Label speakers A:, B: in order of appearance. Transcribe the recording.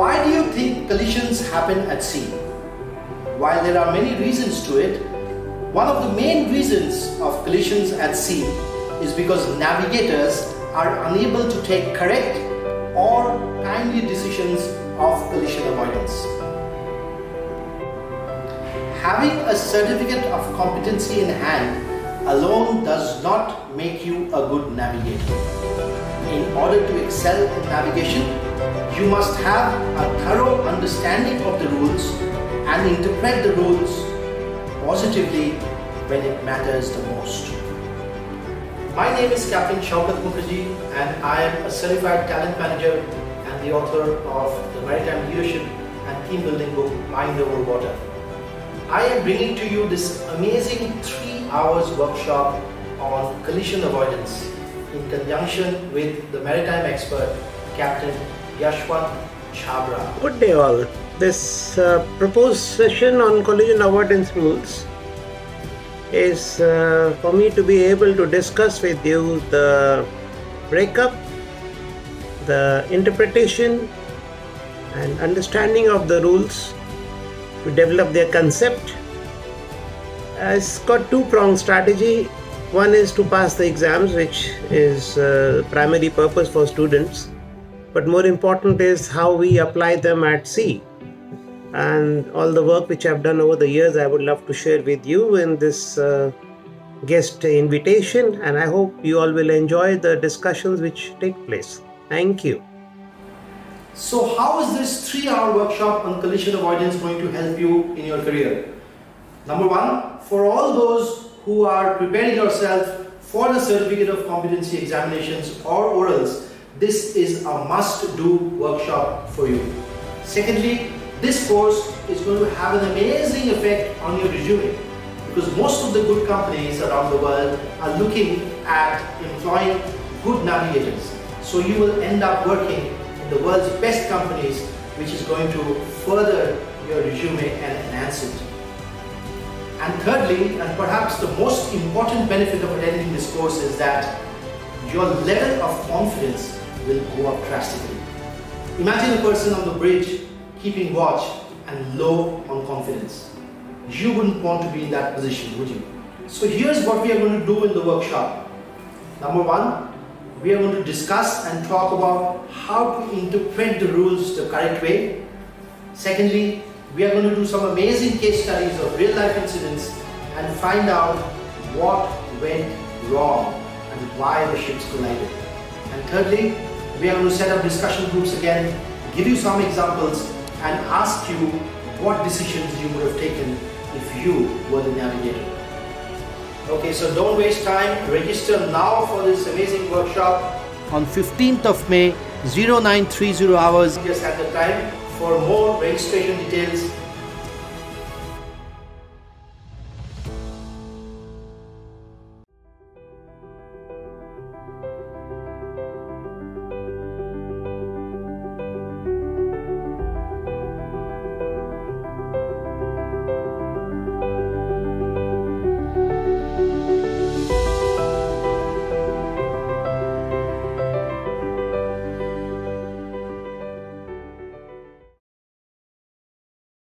A: Why do you think collisions happen at sea? While there are many reasons to it, one of the main reasons of collisions at sea is because navigators are unable to take correct or timely decisions of collision avoidance. Having a certificate of competency in hand alone does not make you a good navigator. In order to excel in navigation, you must have a thorough understanding of the rules and interpret the rules positively when it matters the most. My name is Captain Shaukat Mukherjee and I am a certified talent manager and the author of the Maritime Leadership and Team Building book Mind Over Water. I am bringing to you this amazing three hours workshop on collision avoidance in conjunction with the maritime expert Captain Yashwant Chhabra.
B: Good day all. This uh, proposed session on collision avoidance rules is uh, for me to be able to discuss with you the breakup, the interpretation and understanding of the rules to develop their concept. It's got two pronged strategy. One is to pass the exams, which is uh, primary purpose for students. But more important is how we apply them at sea. And all the work which I've done over the years, I would love to share with you in this uh, guest invitation. And I hope you all will enjoy the discussions which take place. Thank you.
A: So how is this three-hour workshop on collision avoidance going to help you in your career? Number one, for all those who are preparing yourself for the certificate of competency examinations or orals, this is a must-do workshop for you. Secondly, this course is going to have an amazing effect on your resume because most of the good companies around the world are looking at employing good navigators. So you will end up working in the world's best companies which is going to further your resume and enhance it. And thirdly, and perhaps the most important benefit of attending this course is that your level of confidence will go up drastically. Imagine a person on the bridge keeping watch and low on confidence. You wouldn't want to be in that position, would you? So here's what we are going to do in the workshop. Number one, we are going to discuss and talk about how to interpret the rules the correct way. Secondly, we are going to do some amazing case studies of real life incidents and find out what went wrong and why the ships collided. And thirdly, we are going to set up discussion groups again, give you some examples and ask you what decisions you would have taken if you were the navigator. Okay, so don't waste time. Register now for this amazing workshop on 15th of May, 0930 hours. Just at the time. For more registration details,